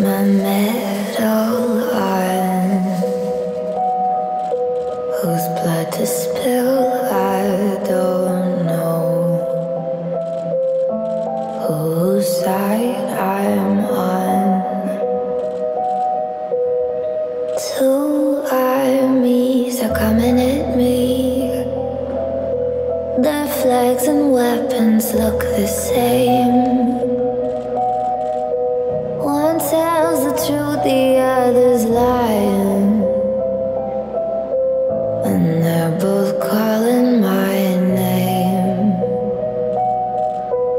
my medal on. Whose blood to spill, I don't know. Whose side I'm on. Two armies are coming at me. Their flags and weapons look the same. and they're both calling my name.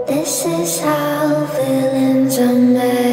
This is how villains are made.